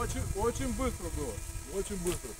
Очень, очень быстро было. Очень быстро.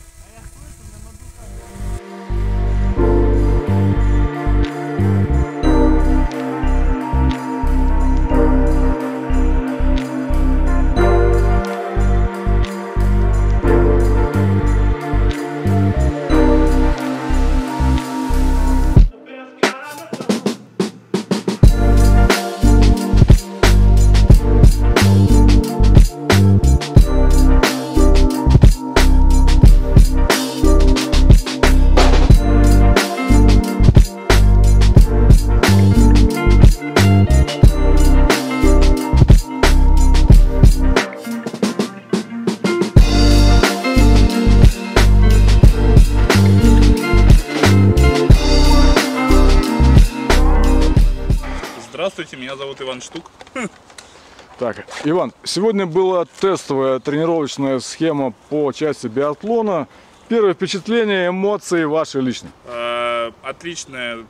Здравствуйте, меня зовут Иван Штук. Так, Иван, сегодня была тестовая тренировочная схема по части биатлона. Первое впечатление, эмоции ваши личные. Э, Отличное,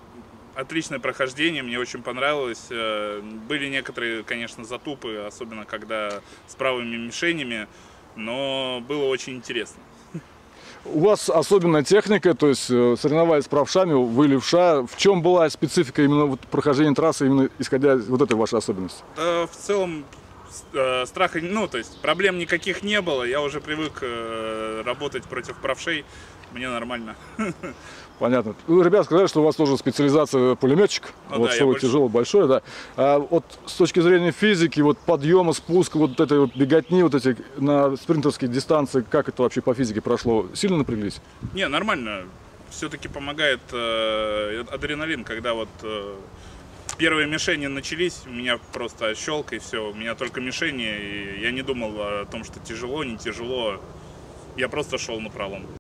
отличное прохождение, мне очень понравилось. Э, Были некоторые, конечно, затупы, особенно когда с правыми мишенями, но было очень интересно. У вас особенная техника, то есть э, соревноваясь с правшами, вы левша. В чем была специфика именно вот прохождения трассы, именно исходя из вот этой вашей особенности? Да, в целом э, страха, ну, то есть проблем никаких не было. Я уже привык э, работать против правшей, мне нормально. Понятно. Ну, Ребята сказали, что у вас тоже специализация пулеметчик. Ну вот да, что вы больше- тяжело, большое, да. А вот с точки зрения физики, вот подъема, спуска, вот этой вот беготни, вот эти на спринтерские дистанции, как это вообще по физике прошло? Сильно напряглись? Не, нормально. Все-таки помогает э, адреналин, когда вот э, первые мишени начались, у меня просто щелк и все. У меня только мишени, и я не думал о том, что тяжело, не тяжело. Я просто шел на пролом.